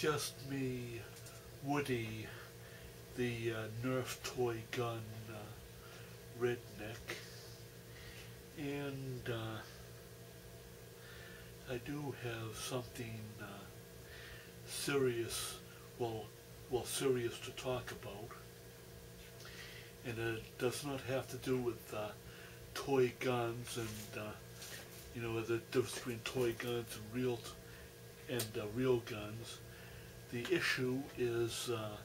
just me, Woody, the uh, Nerf toy gun uh, redneck, and uh, I do have something uh, serious, well, well, serious to talk about, and it does not have to do with uh, toy guns and uh, you know the difference between toy guns and real and uh, real guns. The issue is uh,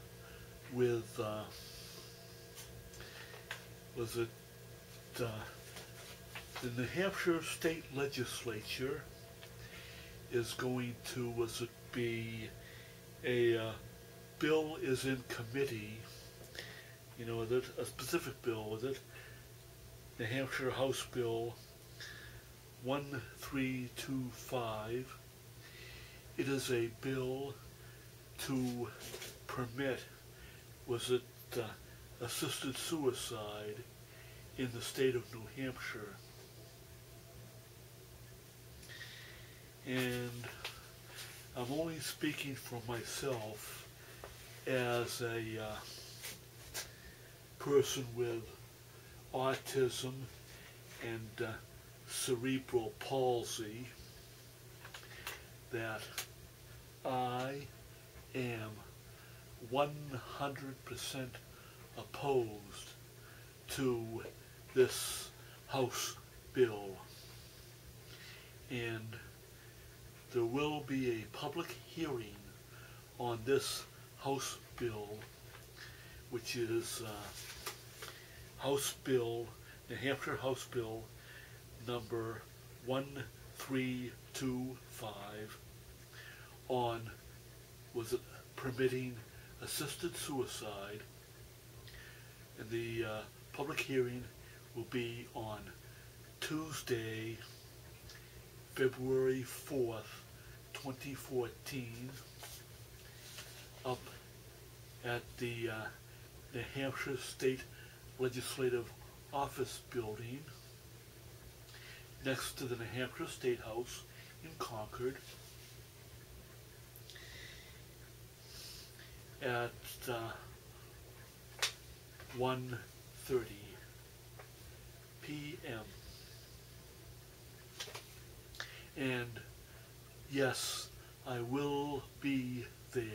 with uh, was it uh, the New Hampshire State Legislature is going to was it be a uh, bill is in committee. You know, that a specific bill was it New Hampshire House Bill 1325. It is a bill to permit, was it uh, assisted suicide in the state of New Hampshire. And I'm only speaking for myself as a uh, person with autism and uh, cerebral palsy that I am 100% opposed to this House bill. And there will be a public hearing on this House bill, which is uh, House Bill, New Hampshire House Bill number 1325 on was permitting assisted suicide. And the uh, public hearing will be on Tuesday, February 4th, 2014 up at the uh, New Hampshire State Legislative Office Building next to the New Hampshire State House in Concord at uh, 1.30 p.m. And yes, I will be there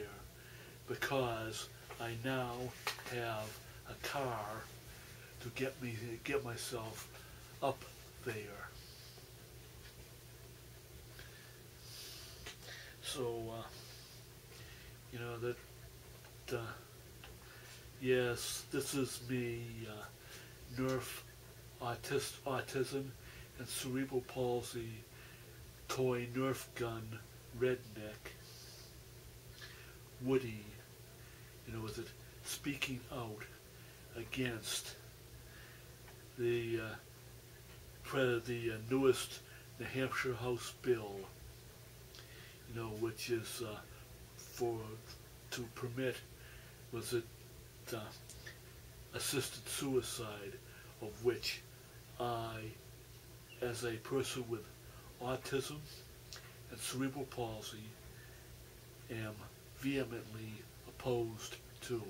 because I now have a car to get me get myself up there. So uh, you know that uh, yes, this is me, uh, Nerf autist, autism and cerebral palsy toy Nerf gun redneck Woody, you know, with it speaking out against the uh, the uh, newest New Hampshire House bill, you know, which is uh, for to permit was it uh, assisted suicide, of which I, as a person with autism and cerebral palsy, am vehemently opposed to.